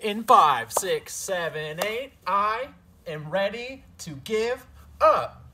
In five, six, seven, eight, I am ready to give up.